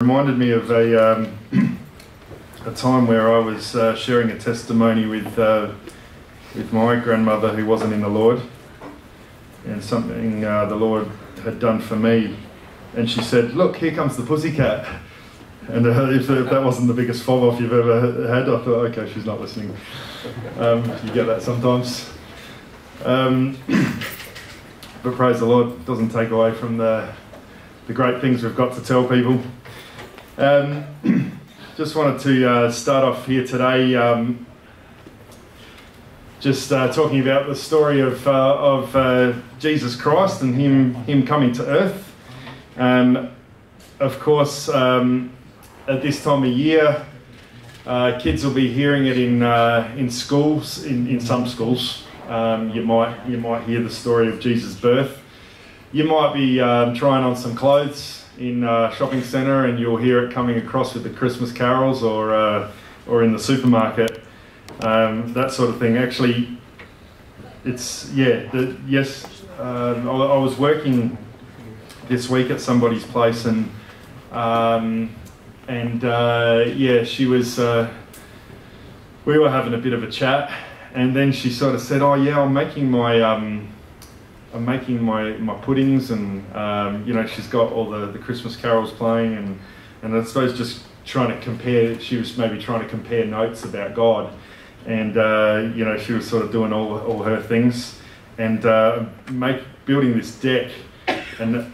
reminded me of a, um, a time where I was uh, sharing a testimony with, uh, with my grandmother who wasn't in the Lord and something uh, the Lord had done for me. And she said, Look, here comes the pussycat. And uh, if, if, that wasn't the biggest fob off you've ever had, I thought, okay, she's not listening. Um, you get that sometimes. Um, but praise the Lord, doesn't take away from the, the great things we've got to tell people. Um, just wanted to uh, start off here today, um, just uh, talking about the story of, uh, of uh, Jesus Christ and him, him coming to earth. Um, of course, um, at this time of year, uh, kids will be hearing it in, uh, in schools, in, in some schools. Um, you, might, you might hear the story of Jesus' birth. You might be um, trying on some clothes in a uh, shopping centre and you'll hear it coming across with the Christmas carols or, uh, or in the supermarket, um, that sort of thing. Actually, it's, yeah, the, yes, um, I, I, was working this week at somebody's place and um, and uh, yeah, she was. Uh, we were having a bit of a chat, and then she sort of said, "Oh yeah, I'm making my." I'm making my, my puddings, and um, you know she's got all the, the Christmas carols playing, and and I suppose just trying to compare. She was maybe trying to compare notes about God, and uh, you know she was sort of doing all all her things, and uh, make building this deck, and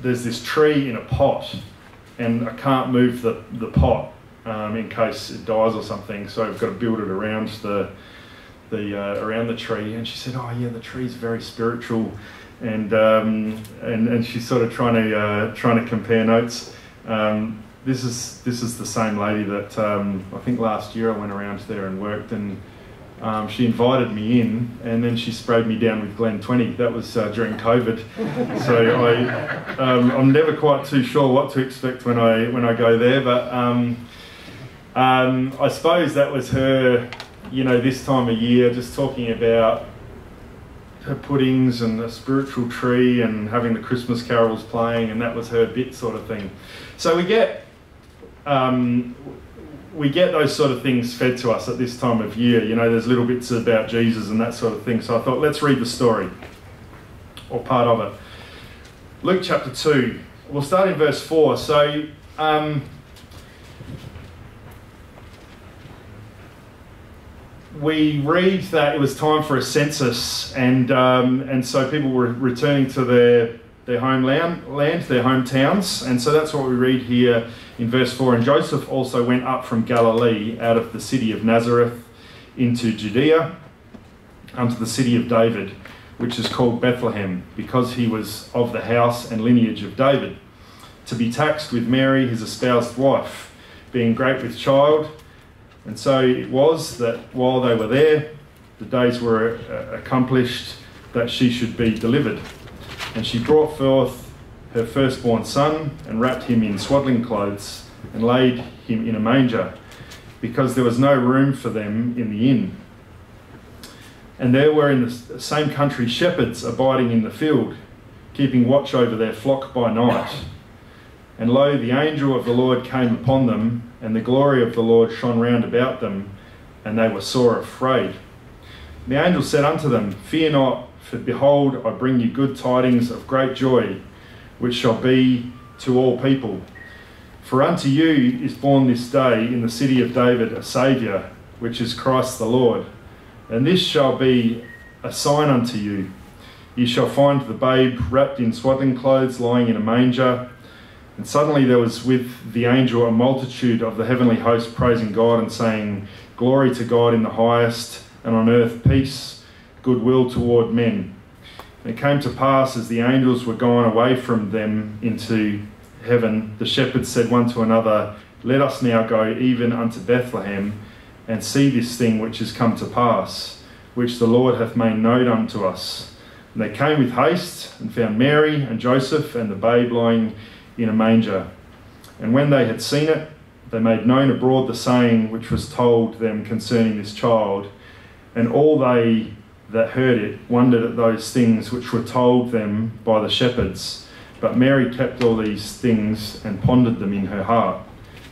there's this tree in a pot, and I can't move the, the pot um, in case it dies or something. So I've got to build it around the the uh, around the tree. And she said, "Oh yeah, the tree's very spiritual," and um, and and she's sort of trying to uh, trying to compare notes. Um, this is this is the same lady that um, I think last year I went around there and worked and. Um, she invited me in and then she sprayed me down with Glen 20. That was uh, during COVID. so I, um, I'm never quite too sure what to expect when I, when I go there, but um, um, I suppose that was her, you know, this time of year, just talking about her puddings and the spiritual tree and having the Christmas carols playing, and that was her bit sort of thing. So we get um, we get those sort of things fed to us at this time of year. You know, there's little bits about Jesus and that sort of thing. So I thought, let's read the story or part of it. Luke chapter 2. We'll start in verse 4. So, um, we read that it was time for a census, and, um, and so people were returning to their their homeland, land, their hometowns. And so that's what we read here in verse 4. And Joseph also went up from Galilee out of the city of Nazareth into Judea unto the city of David, which is called Bethlehem, because he was of the house and lineage of David, to be taxed with Mary, his espoused wife, being great with child. And so it was that while they were there, the days were uh, accomplished that she should be delivered. And she brought forth her firstborn son and wrapped him in swaddling clothes and laid him in a manger because there was no room for them in the inn. And there were in the same country shepherds abiding in the field, keeping watch over their flock by night. And lo, the angel of the Lord came upon them, and the glory of the Lord shone round about them, and they were sore afraid. The angel said unto them, Fear not. For behold, I bring you good tidings of great joy, which shall be to all people. For unto you is born this day in the city of David a Saviour, which is Christ the Lord. And this shall be a sign unto you. You shall find the babe wrapped in swaddling clothes, lying in a manger. And suddenly there was with the angel a multitude of the heavenly host praising God and saying, Glory to God in the highest, and on earth peace goodwill toward men. And it came to pass as the angels were gone away from them into heaven, the shepherds said one to another, Let us now go even unto Bethlehem and see this thing which is come to pass, which the Lord hath made known unto us. And they came with haste and found Mary and Joseph and the babe lying in a manger. And when they had seen it, they made known abroad the saying which was told them concerning this child. And all they that heard it wondered at those things which were told them by the shepherds. But Mary kept all these things and pondered them in her heart.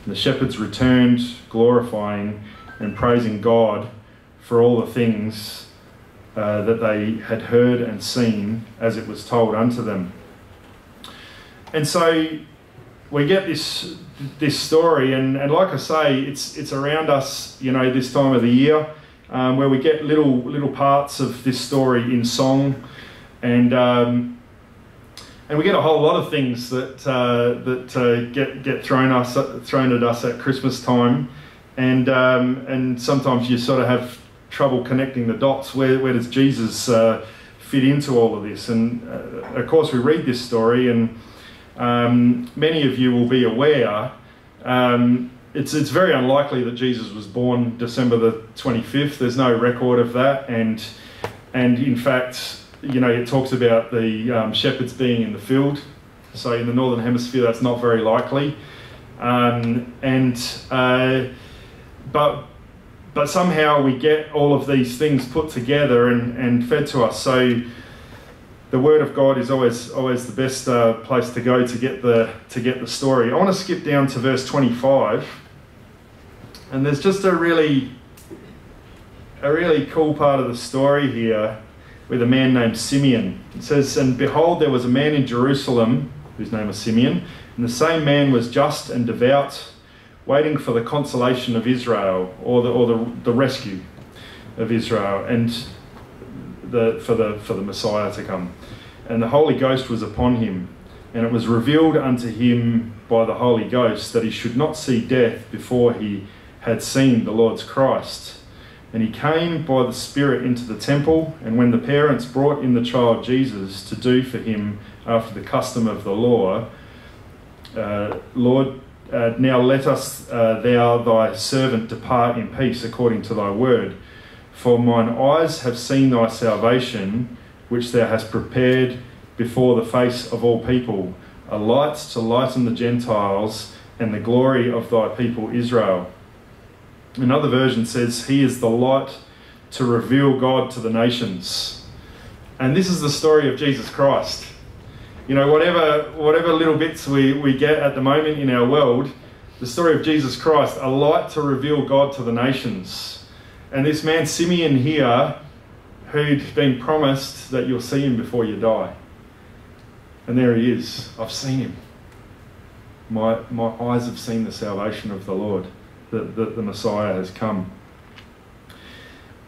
And the shepherds returned, glorifying and praising God for all the things uh, that they had heard and seen as it was told unto them. And so we get this this story, and, and like I say, it's it's around us, you know, this time of the year, um, where we get little little parts of this story in song, and um, and we get a whole lot of things that uh, that uh, get get thrown us thrown at us at Christmas time, and um, and sometimes you sort of have trouble connecting the dots. Where where does Jesus uh, fit into all of this? And uh, of course, we read this story and um, many of you will be aware, um, it's, it's very unlikely that Jesus was born December the 25th. There's no record of that. And, and in fact, you know, it talks about the um, shepherds being in the field. So in the northern hemisphere, that's not very likely. Um, and uh, but but somehow we get all of these things put together and, and fed to us. So the Word of God is always always the best uh, place to go to get the to get the story. I want to skip down to verse 25, and there's just a really a really cool part of the story here with a man named Simeon. It says, "And behold, there was a man in Jerusalem whose name was Simeon, and the same man was just and devout, waiting for the consolation of Israel or the or the, the rescue of Israel." And the, for, the, for the Messiah to come. And the Holy Ghost was upon him, and it was revealed unto him by the Holy Ghost that he should not see death before he had seen the Lord's Christ. And he came by the Spirit into the temple, and when the parents brought in the child Jesus to do for him after the custom of the law, uh, Lord, uh, now let us, uh, thou thy servant, depart in peace according to thy word. For mine eyes have seen thy salvation, which thou hast prepared before the face of all people, a light to lighten the Gentiles and the glory of thy people Israel. Another version says, He is the light to reveal God to the nations. And this is the story of Jesus Christ. You know, whatever, whatever little bits we, we get at the moment in our world, the story of Jesus Christ, a light to reveal God to the nations. And this man Simeon here, who'd been promised that you'll see him before you die. And there he is. I've seen him. My, my eyes have seen the salvation of the Lord, that the, the, Messiah has come.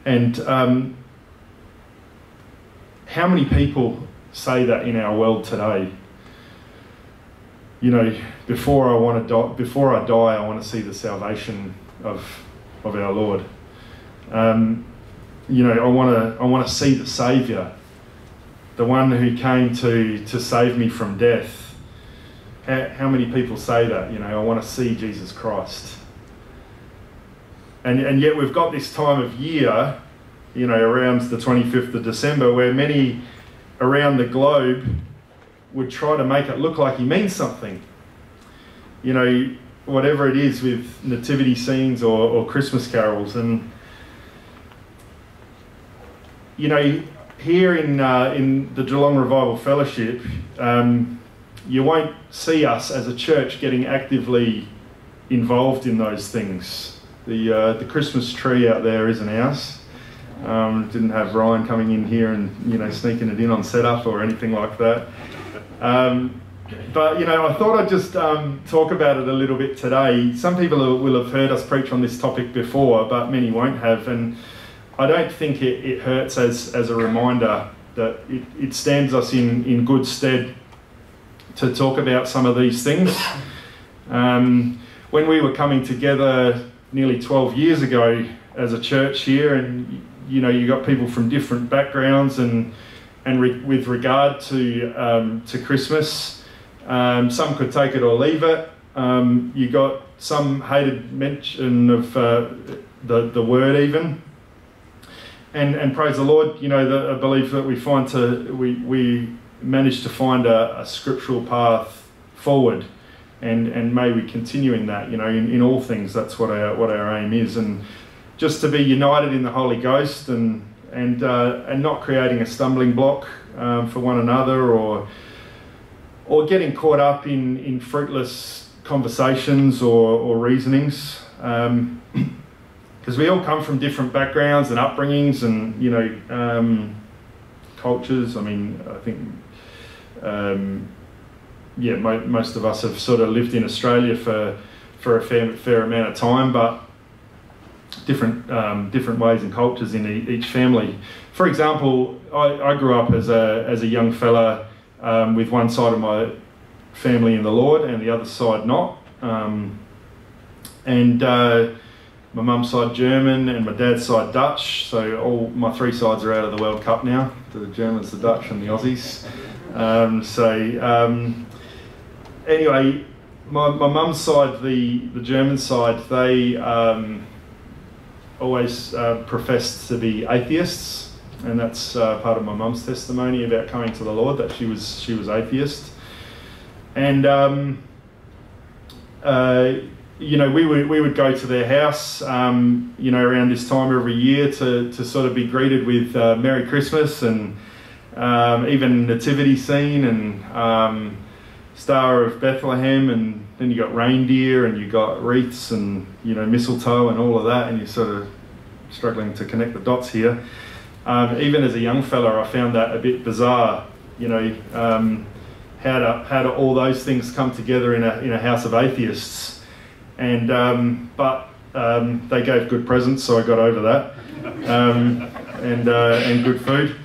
And um, how many people say that in our world today? You know, before I want to die, before I die, I want to see the salvation of, of our Lord. Um, you know, I want to I want to see the Saviour, the one who came to to save me from death. How, how many people say that? You know, I want to see Jesus Christ. And and yet we've got this time of year, you know, around the 25th of December, where many around the globe would try to make it look like he means something. You know, whatever it is with nativity scenes or, or Christmas carols and you know, here in, uh, in the Geelong Revival Fellowship, um, you won't see us as a church getting actively involved in those things. The, uh, the Christmas tree out there isn't ours. Um, didn't have Ryan coming in here and you know sneaking it in on setup or anything like that. Um, but you know, I thought I'd just um, talk about it a little bit today. Some people will have heard us preach on this topic before, but many won't have. And I don't think it, it hurts as, as a reminder that it, it stands us in, in good stead to talk about some of these things. Um, when we were coming together nearly 12 years ago as a church here, and you know, you got people from different backgrounds, and and re- with regard to um, to Christmas, um, some could take it or leave it. Um, you got some hated mention of uh, the the word even and and praise the Lord, you know, the, I believe that we find to we we managed to find a, a scriptural path forward, and and may we continue in that, you know, in, in all things. That's what our what our aim is, and just to be united in the Holy Ghost, and and uh, and not creating a stumbling block um, for one another, or or getting caught up in, in fruitless conversations or, or reasonings. Because we all come from different backgrounds and upbringings and, you know, um, cultures. I mean, I think, um, yeah, mo- most of us have sort of lived in Australia for, for a fair, fair amount of time, but different, um, different ways and cultures in e- each family. For example, I, I grew up as a, as a young fella um, with one side of my family in the Lord and the other side not. Um, and uh, my mum's side German and my dad's side Dutch. So all my three sides are out of the World Cup now: the Germans, the Dutch, and the Aussies. Um, so um, anyway, my, my mum's side, the the German side, they um, always uh, professed to be atheists and that's uh, part of my mum's testimony about coming to the Lord that she was she was atheist, and um, uh, you know we would we would go to their house um, you know around this time every year to to sort of be greeted with uh, Merry Christmas and um, even nativity scene and um, Star of Bethlehem and then you got reindeer and you got wreaths and you know mistletoe and all of that and you're sort of struggling to connect the dots here. Um, even as a young fella, I found that a bit bizarre. You know, um, how do, how to all those things come together in a in a house of atheists, and um, but um, they gave good presents, so I got over that, um, and uh, and good food.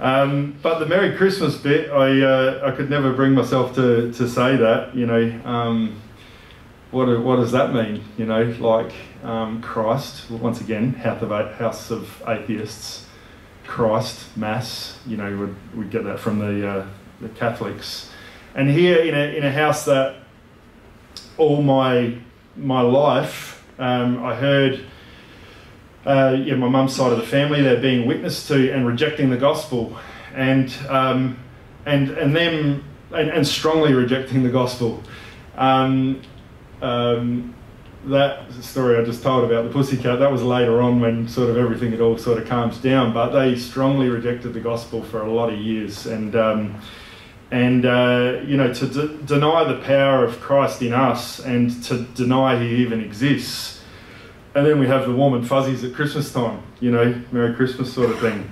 Um, but the Merry Christmas bit, I uh, I could never bring myself to, to say that. You know, what what does that mean? You know, like Christ once again, house of house of atheists Christ Mass. You know, we we get that from the uh, the Catholics. And here in a in a house that all my my life, um, I heard. Uh, yeah, my mum's side of the family, they're being witnessed to and rejecting the gospel, and um, and and them and, and, strongly rejecting the gospel. Um, um that story I just told about the pussycat, that was later on when sort of everything had all sort of calmed down. But they strongly rejected the gospel for a lot of years, and um, and uh, you know to de- deny the power of Christ in us and to deny He even exists. And then we have the warm and fuzzies at Christmas time, you know, Merry Christmas sort of thing.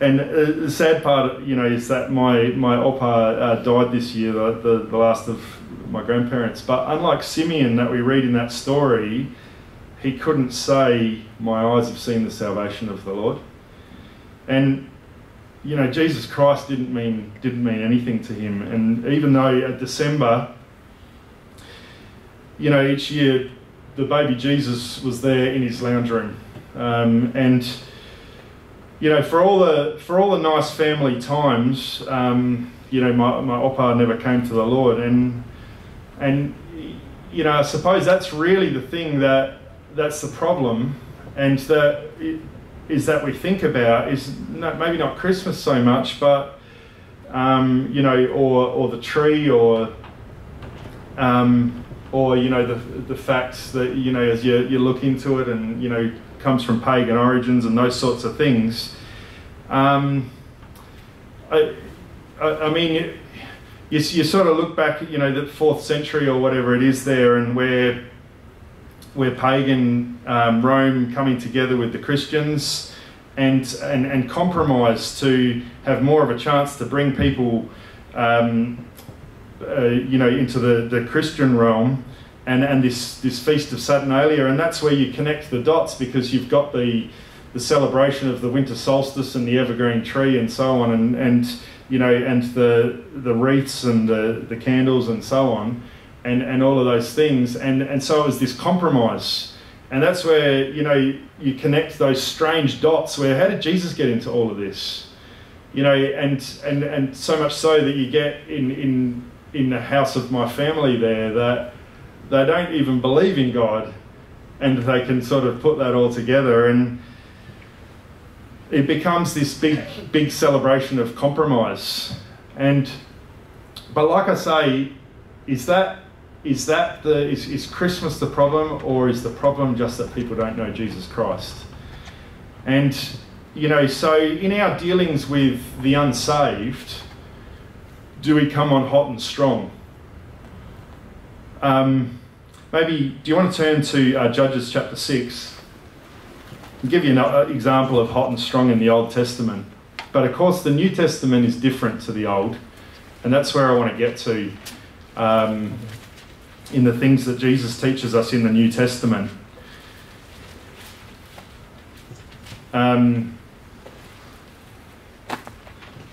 And uh, the sad part, you know, is that my my opa uh, died this year, the, the, the last of my grandparents. But unlike Simeon that we read in that story, he couldn't say, My eyes have seen the salvation of the Lord. And you know, Jesus Christ didn't mean didn't mean anything to him. And even though at December, you know, each year the baby Jesus was there in his lounge room. Um, and you know, for all the for all the nice family times, um, you know, my, my opa never came to the Lord, and and you know, I suppose that's really the thing that that's the problem, and that is that we think about is not, maybe not Christmas so much, but um, you know, or or the tree, or um, or you know, the the facts that you know as you you look into it, and you know, comes from pagan origins and those sorts of things. Um, I, I, I mean you, you sort of look back, you know, the fourth century or whatever it is there, and where where pagan um, Rome coming together with the Christians and, and, and compromise to have more of a chance to bring people, um, uh, you know, into the, the Christian realm and, and this, this Feast of Saturnalia. And that's where you connect the dots because you've got the, the celebration of the winter solstice and the evergreen tree and so on. And, and you know, and the the wreaths and the, the candles and so on, and, and all of those things. And, and so it was this compromise. And that's where, you know, you connect those strange dots where how did Jesus get into all of this? You know, and and, and so much so that you get in, in in the house of my family there that they don't even believe in God and they can sort of put that all together and it becomes this big, big celebration of compromise. And, but like I say, is that is that the is, is Christmas the problem, or is the problem just that people don't know Jesus Christ? And you know, so in our dealings with the unsaved, do we come on hot and strong? Um, maybe, do you want to turn to uh, Judges chapter 6? I'll give you an example of hot and strong in the Old Testament. But of course, the New Testament is different to the Old, and that's where I want to get to um, in the things that Jesus teaches us in the New Testament. Um,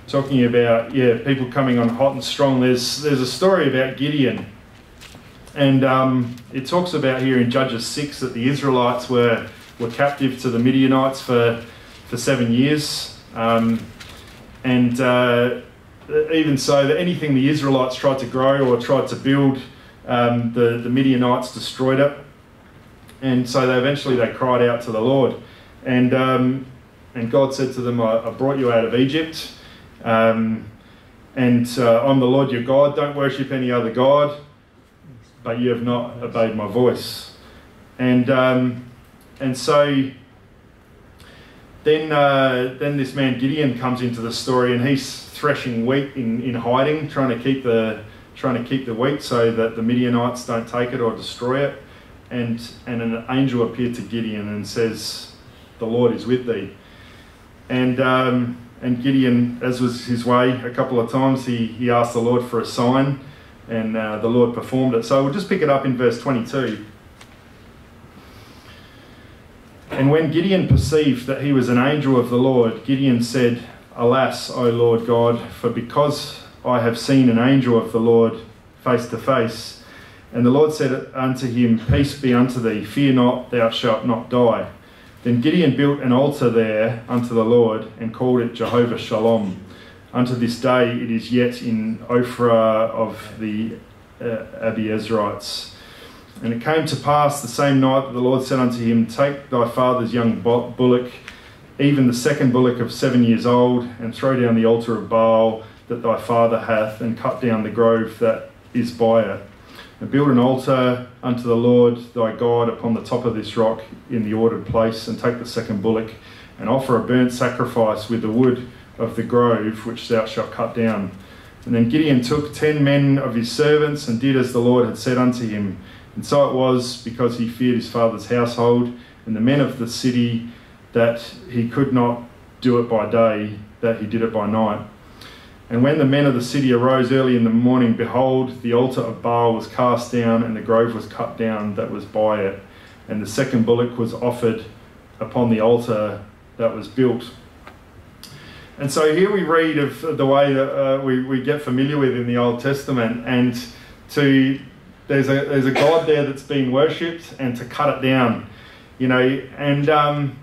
talking about yeah people coming on hot and strong. There's there's a story about Gideon, and um, it talks about here in Judges six that the Israelites were were captive to the Midianites for for seven years, um, and uh, even so, that anything the Israelites tried to grow or tried to build, um, the the Midianites destroyed it, and so they eventually they cried out to the Lord, and um, and God said to them, I, I brought you out of Egypt. Um, and uh, I'm the Lord your God. Don't worship any other God, but you have not obeyed my voice. And um, and so then uh, then this man Gideon comes into the story, and he's threshing wheat in, in hiding, trying to keep the trying to keep the wheat so that the Midianites don't take it or destroy it. And and an angel appeared to Gideon and says, "The Lord is with thee." And um, and Gideon, as was his way a couple of times, he, he asked the Lord for a sign, and uh, the Lord performed it. So we'll just pick it up in verse 22. And when Gideon perceived that he was an angel of the Lord, Gideon said, Alas, O Lord God, for because I have seen an angel of the Lord face to face. And the Lord said unto him, Peace be unto thee, fear not, thou shalt not die. Then Gideon built an altar there unto the Lord and called it Jehovah Shalom. Unto this day it is yet in Ophrah of the uh, Abiezrites. And it came to pass the same night that the Lord said unto him, Take thy father's young bullock, even the second bullock of seven years old, and throw down the altar of Baal that thy father hath, and cut down the grove that is by it and build an altar unto the Lord thy God upon the top of this rock in the ordered place, and take the second bullock, and offer a burnt sacrifice with the wood of the grove which thou shalt cut down. And then Gideon took ten men of his servants, and did as the Lord had said unto him. And so it was, because he feared his father's household, and the men of the city, that he could not do it by day, that he did it by night. And when the men of the city arose early in the morning, behold, the altar of Baal was cast down, and the grove was cut down that was by it. And the second bullock was offered upon the altar that was built. And so here we read of the way that uh, we, we get familiar with in the Old Testament, and to there's a there's a God there that's being worshipped, and to cut it down, you know, and um,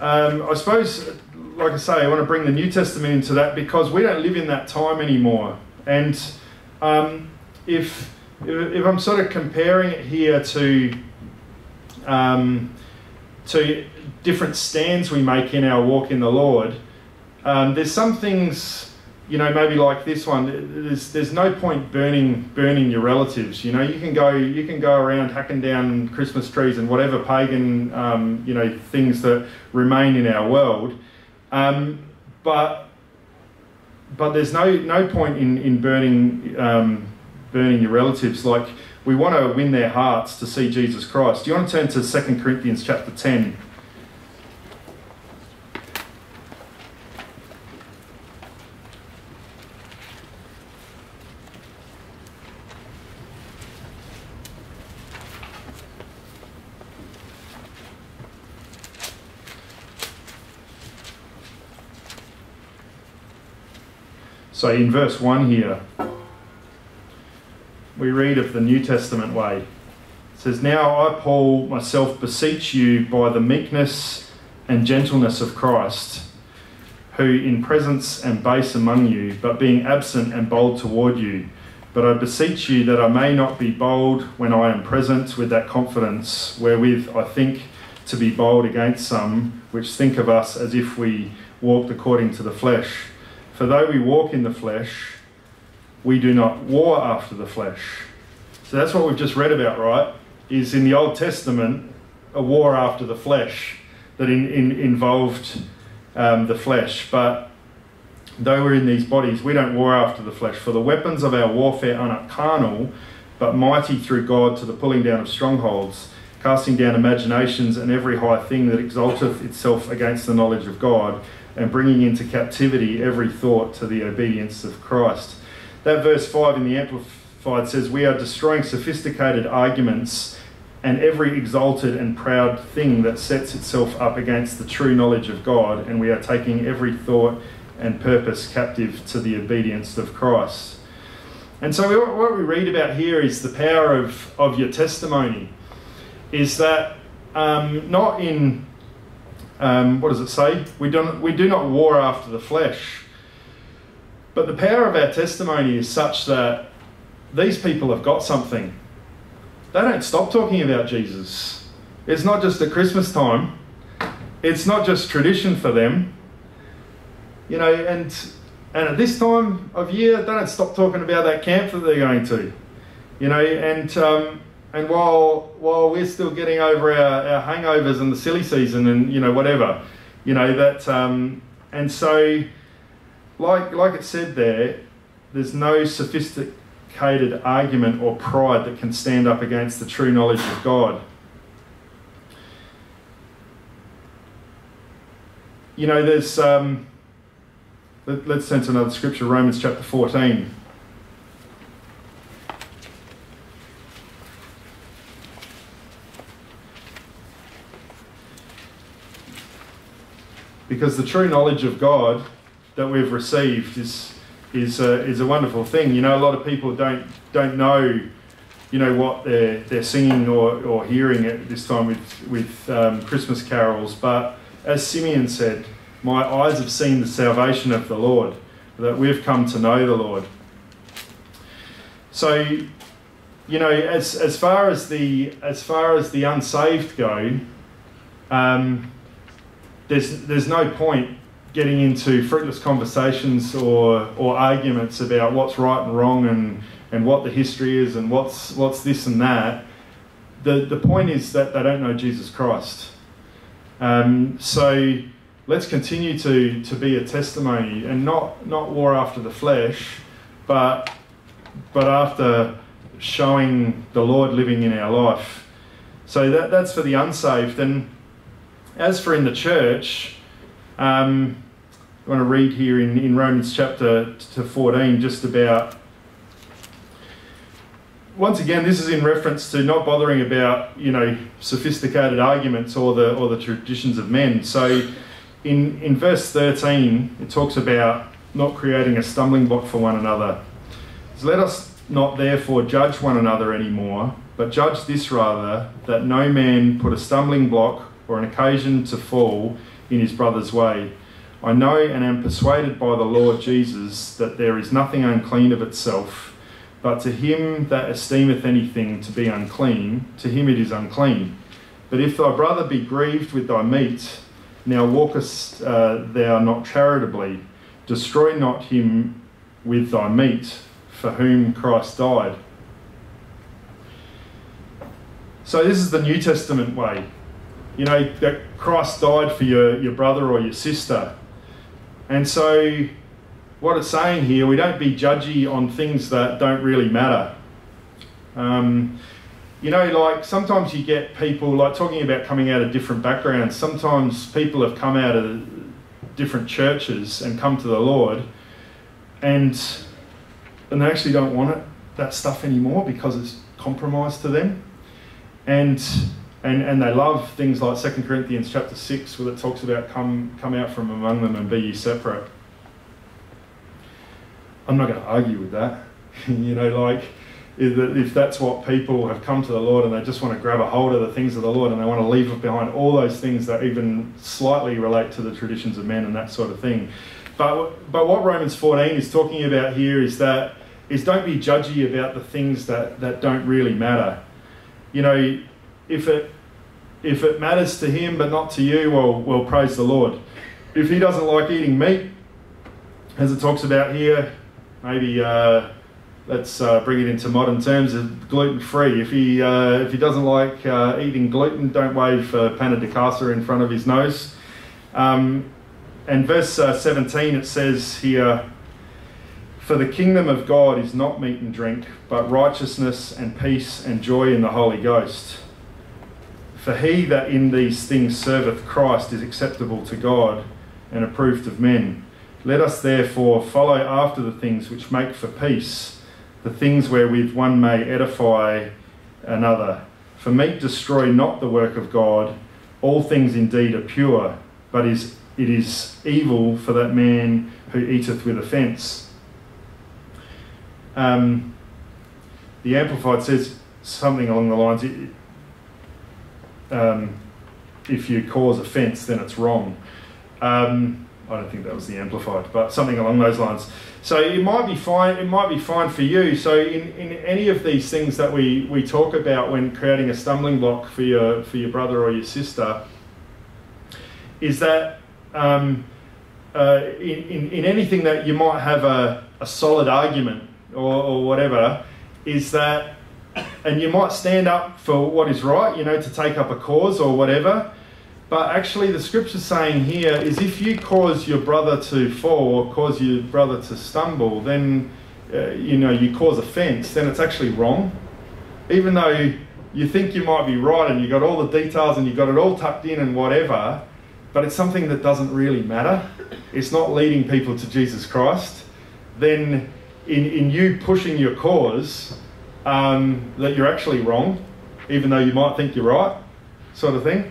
um, I suppose like I say, I want to bring the New Testament into that because we don't live in that time anymore. And um, if, if I'm sort of comparing it here to um, to different stands we make in our walk in the Lord, um, there's some things, you know, maybe like this one. There's there's no point burning burning your relatives. You know, you can go you can go around hacking down Christmas trees and whatever pagan, um, you know, things that remain in our world. Um, but but there's no no point in in burning um, burning your relatives. Like we want to win their hearts to see Jesus Christ. Do you want to turn to 2 Corinthians chapter 10? So in verse 1 here, we read of the New Testament way. It says, Now I, Paul, myself beseech you by the meekness and gentleness of Christ, who in presence and base among you, but being absent and bold toward you. But I beseech you that I may not be bold when I am present with that confidence wherewith I think to be bold against some which think of us as if we walked according to the flesh. For though we walk in the flesh, we do not war after the flesh. So that's what we've just read about, right? Is in the Old Testament a war after the flesh that in, in, involved um, the flesh. But though we're in these bodies, we don't war after the flesh. For the weapons of our warfare are not carnal, but mighty through God to the pulling down of strongholds, casting down imaginations and every high thing that exalteth itself against the knowledge of God, and bringing into captivity every thought to the obedience of Christ. That verse 5 in the Amplified says, We are destroying sophisticated arguments and every exalted and proud thing that sets itself up against the true knowledge of God, and we are taking every thought and purpose captive to the obedience of Christ. And so, what we read about here is the power of, of your testimony. Is that um, not in, um, what does it say? We, don't, we do not war after the flesh. But the power of our testimony is such that these people have got something. They don't stop talking about Jesus. It's not just at Christmas time, it's not just tradition for them you know, and and at this time of year, they don't stop talking about that camp that they're going to, you know, and um, and while while we're still getting over our, our hangovers and the silly season and you know whatever, you know that, um, and so like like it said there, there's no sophisticated argument or pride that can stand up against the true knowledge of God. You know, there's um, let, us turn to another scripture, Romans chapter 14. Because the true knowledge of God that we've received is, is, a, is a wonderful thing. You know, a lot of people don't, don't know you know what they're they're singing or, or hearing at this time with with um, Christmas carols. But as Simeon said, my eyes have seen the salvation of the Lord, that we've come to know the Lord. So, you know, as, as far as the as far as the unsaved go, um, there's there's no point getting into fruitless conversations or or arguments about what's right and wrong and and what the history is and what's what's this and that. The the point is that they don't know Jesus Christ. Um, so let's continue to, to be a testimony and not, not war after the flesh, but, but after showing the Lord living in our life. So that, that's for the unsaved. And as for in the church, um, I want to read here in, in Romans chapter to 14 just about. Once again, this is in reference to not bothering about you know sophisticated arguments or the or the traditions of men. So in, in verse 13, it talks about not creating a stumbling block for one another. Let us not therefore judge one another anymore, but judge this rather, that no man put a stumbling block or an occasion to fall in his brother's way. I know and am persuaded by the Lord Jesus that there is nothing unclean of itself, but to him that esteemeth anything to be unclean, to him it is unclean. But if thy brother be grieved with thy meat, now walkest uh, thou not charitably, destroy not him with thy meat, for whom Christ died. So, this is the New Testament way. You know, that Christ died for your, your brother or your sister. And so, what it's saying here, we don't be judgy on things that don't really matter. Um, you know, like sometimes you get people like talking about coming out of different backgrounds. Sometimes people have come out of different churches and come to the Lord, and and they actually don't want it that stuff anymore because it's compromised to them, and and and they love things like Second Corinthians chapter six, where it talks about come come out from among them and be ye separate. I'm not going to argue with that, you know, like if that's what people have come to the Lord and they just want to grab a hold of the things of the Lord and they want to leave behind all those things that even slightly relate to the traditions of men and that sort of thing. But, but what Romans 14 is talking about here is that is don't be judgy about the things that, that don't really matter. You know, if it if it matters to him but not to you, well, well, praise the Lord. If he doesn't like eating meat, as it talks about here, maybe uh, let's uh, bring it into modern terms of gluten free. If he uh, if he doesn't like uh, eating gluten, don't wave uh, pane di casa in front of his nose. Um, and verse uh, 17 it says here, For the kingdom of God is not meat and drink, but righteousness and peace and joy in the Holy Ghost. For he that in these things serveth Christ is acceptable to God and approved of men. Let us therefore follow after the things which make for peace, the things wherewith one may edify another. For meat destroy not the work of God. All things indeed are pure, but is, it is evil for that man who eateth with offence. Um, the Amplified says something along the lines um, if you cause offence, then it's wrong. Um, I don't think that was the Amplified, but something along those lines. So it might be fine. It might be fine for you. So in, in any of these things that we, we talk about when creating a stumbling block for your for your brother or your sister, is that um, uh, in, in, in anything that you might have a, a solid argument or, or whatever, is that and you might stand up for what is right, you know, to take up a cause or whatever. But actually, the scripture saying here is if you cause your brother to fall or cause your brother to stumble, then uh, you know you cause offence. Then it's actually wrong, even though you think you might be right and you got all the details and you got it all tucked in and whatever. But it's something that doesn't really matter. It's not leading people to Jesus Christ. Then, in in you pushing your cause, um, that you're actually wrong, even though you might think you're right, sort of thing.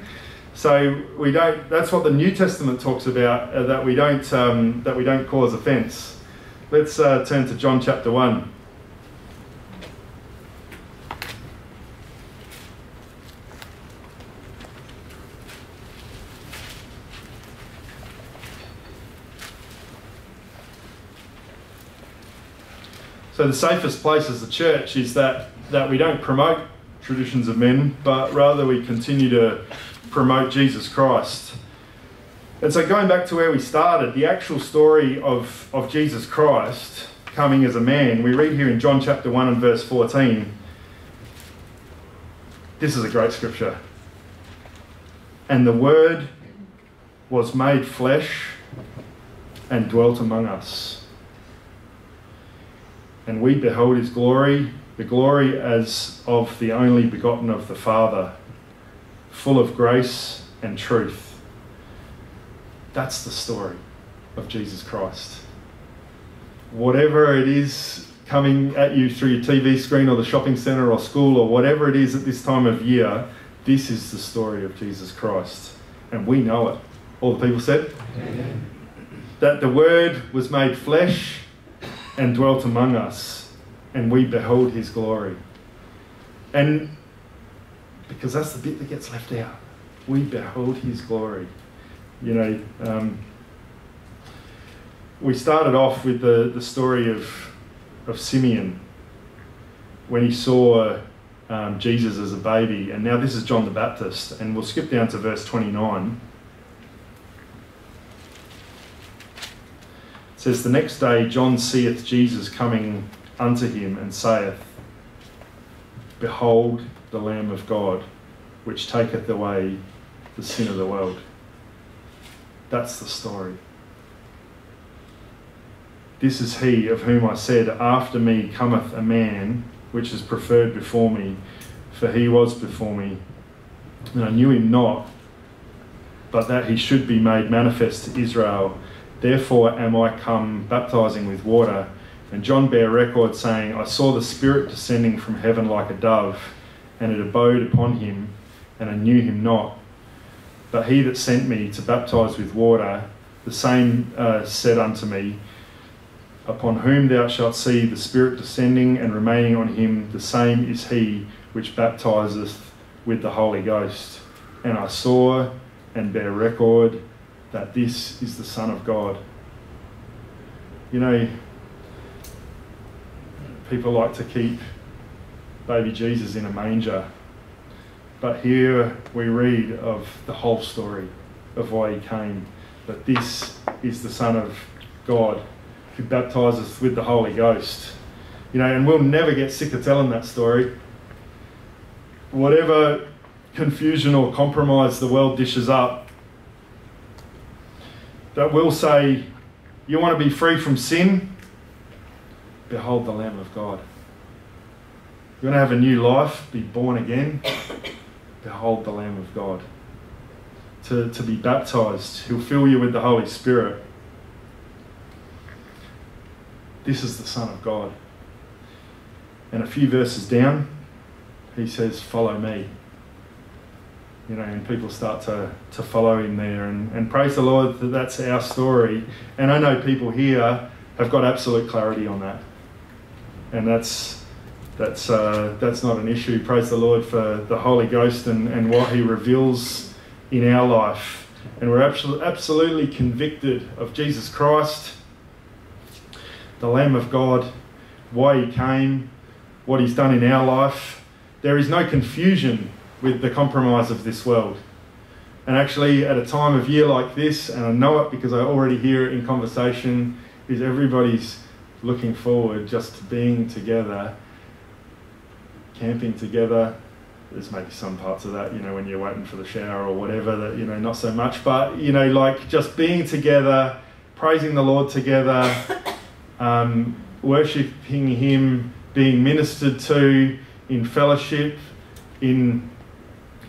So we don't. That's what the New Testament talks about. Uh, that we don't. Um, that we don't cause offence. Let's uh, turn to John chapter one. So the safest place as a church is that that we don't promote traditions of men, but rather we continue to promote Jesus Christ. And so, going back to where we started, the actual story of, of Jesus Christ coming as a man, we read here in John chapter 1 and verse 14. This is a great scripture. And the Word was made flesh and dwelt among us. And we behold his glory, the glory as of the only begotten of the Father full of grace and truth. That's the story of Jesus Christ. Whatever it is coming at you through your TV screen or the shopping centre or school or whatever it is at this time of year, this is the story of Jesus Christ. And we know it. All the people said? Amen. That the Word was made flesh and dwelt among us, and we beheld his glory. And because that's the bit that gets left out. We behold his glory. You know, um, we started off with the, the story of, of Simeon when he saw um, Jesus as a baby, and now this is John the Baptist, and we'll skip down to verse 29. Says, The next day John seeth Jesus coming unto him, and saith, Behold, the Lamb of God, which taketh away the sin of the world. That's the story. This is he of whom I said, After me cometh a man which is preferred before me, for he was before me. And I knew him not, but that he should be made manifest to Israel. Therefore am I come baptizing with water. And John bare record, saying, I saw the Spirit descending from heaven like a dove and it abode upon him, and I knew him not. But he that sent me to baptize with water, the same uh, said unto me, Upon whom thou shalt see the Spirit descending and remaining on him, the same is he which baptizeth with the Holy Ghost. And I saw and bear record that this is the Son of God. You know, people like to keep baby Jesus in a manger. But here we read of the whole story of why he came. That this is the Son of God who baptizes with the Holy Ghost. You know, and we'll never get sick of telling that story. Whatever confusion or compromise the world dishes up, that will say, You want to be free from sin? Behold the Lamb of God. You want to have a new life, be born again? Behold the Lamb of God. To, to be baptized, He'll fill you with the Holy Spirit. This is the Son of God. And a few verses down, He says, Follow me you know, and people start to, to follow him there. And, and praise the Lord that that's our story. And I know people here have got absolute clarity on that. And that's, that's, uh, that's not an issue. Praise the Lord for the Holy Ghost and, and what he reveals in our life. And we're absolutely, absolutely convicted of Jesus Christ, the Lamb of God, why he came, what he's done in our life. There is no confusion with the compromise of this world. And actually, at a time of year like this, and I know it because I already hear it in conversation, is everybody's looking forward just to being together, camping together. There's maybe some parts of that, you know, when you're waiting for the shower or whatever, that, you know, not so much, but, you know, like just being together, praising the Lord together, um, worshipping Him, being ministered to in fellowship, in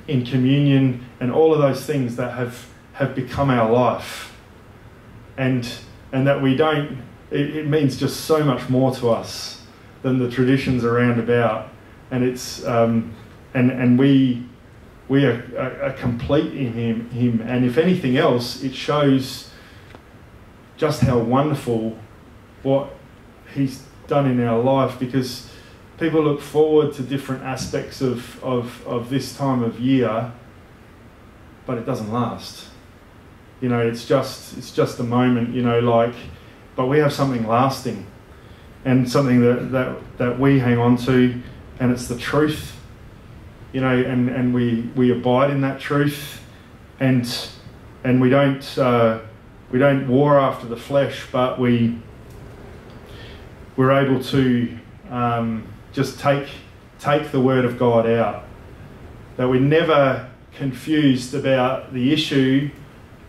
in communion and all of those things that have, have become our life. And, and that we don't, it, it means just so much more to us than the traditions around about. And it's, um, and, and we, we are, are, are complete in him, him. And if anything else, it shows just how wonderful what he's done in our life because people look forward to different aspects of, of, of this time of year, but it doesn't last. You know, it's just it's just a moment, you know, like but we have something lasting and something that, that, that we hang on to and it's the truth. You know, and, and we, we abide in that truth and and we don't uh, we don't war after the flesh, but we we're able to um, just take, take the Word of God out. That we're never confused about the issue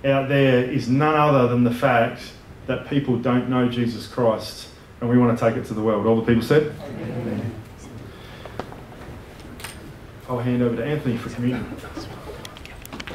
out there is none other than the fact that people don't know Jesus Christ and we want to take it to the world. All the people said? Amen. I'll hand over to Anthony for communion.